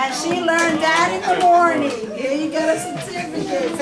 And she learned that in the morning. Here you got a certificate.